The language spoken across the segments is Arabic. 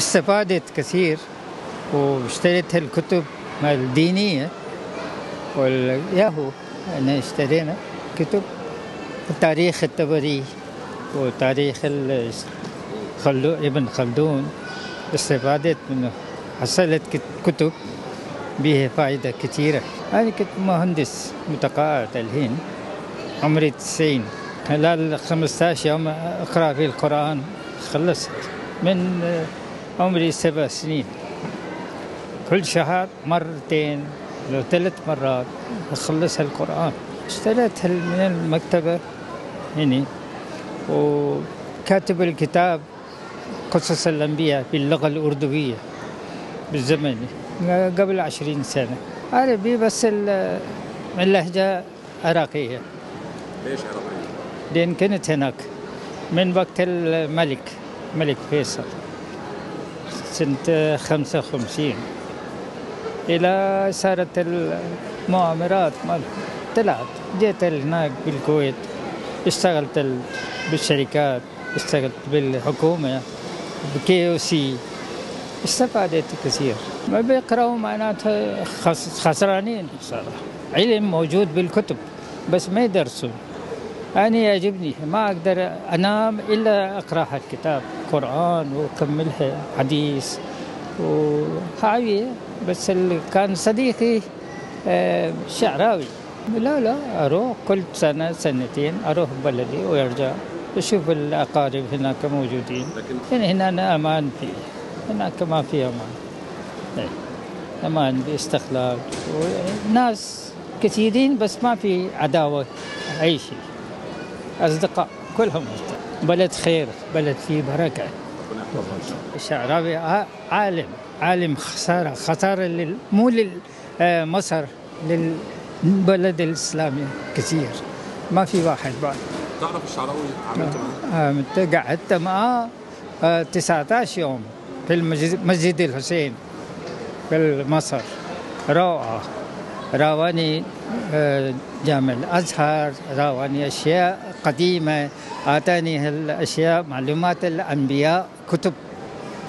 استفادت كثير واشتريت الكتب الدينية والياهو أنا اشترينا كتب تاريخ الطبري وتاريخ خلو ابن خلدون استفادت منه. حصلت كتب بها فائدة كثيرة. أنا كنت مهندس متقاعد الحين عمري 90 خلال 15 يوم أقرأ في القرآن خلصت. من عمري سبع سنين. كل شهر مرتين لو ثلاث مرات أخلص القرآن. اشتريت من المكتبة هنا وكاتب الكتاب قصص الأنبياء باللغة الأردوية بالزمن قبل عشرين سنة. عربي بس اللهجة عراقية. ليش عراقية؟ لأن كنت هناك. من وقت الملك ملك فيصل. سنة خمسة وخمسين. إلى صارت المؤامرات طلعت. جيت هناك بالكويت اشتغلت بالشركات اشتغلت بالحكومة بكي أو سي. استفادت كثير. ما بيقرأوا معناتها خسرانين صراحة علم موجود بالكتب بس ما يدرسون أنا يعجبني ما أقدر أنام إلا أقرأ الكتاب قرآن وأكملها حديث. وهاوية بس اللي كان صديقي آه، شعراوي. لا لا أروح كل سنة سنتين أروح بلدي ويرجع أشوف الأقارب هناك موجودين. لكن هنا أنا أمان فيه هناك ما في أمان. إيه. أمان باستقلال. وناس كثيرين بس ما في عداوة أي شيء أصدقاء كلهم. بلد خير بلد فيه بركة. الشعراوي عالم عالم خسارة خسارة مو لمصر للبلد الإسلامي كثير. ما في واحد بعد. تعرف الشعراوي عملت معاه؟ آه قعدت معاه 19 يوم في المسجد الحسين في مصر. روعة. راواني آه، جامع الأزهر راواني أشياء قديمة. أعطاني الأشياء معلومات الأنبياء كتب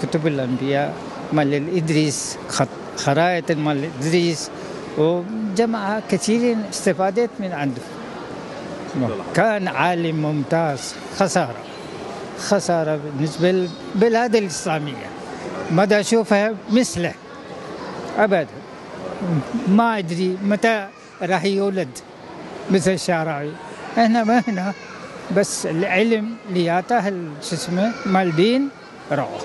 كتب الأنبياء. مال الإدريس خرائط مال الإدريس. وجمع كثير استفادت من عنده. كان عالم ممتاز. خسارة. خسارة بالنسبة للبلاد الإسلامية. مدى أشوفها مثله أبدا. ما أدري متى راح يولد مثل الشعراوي إحنا ما هنا بس العلم يعطاه شو اسمه مال دين روعه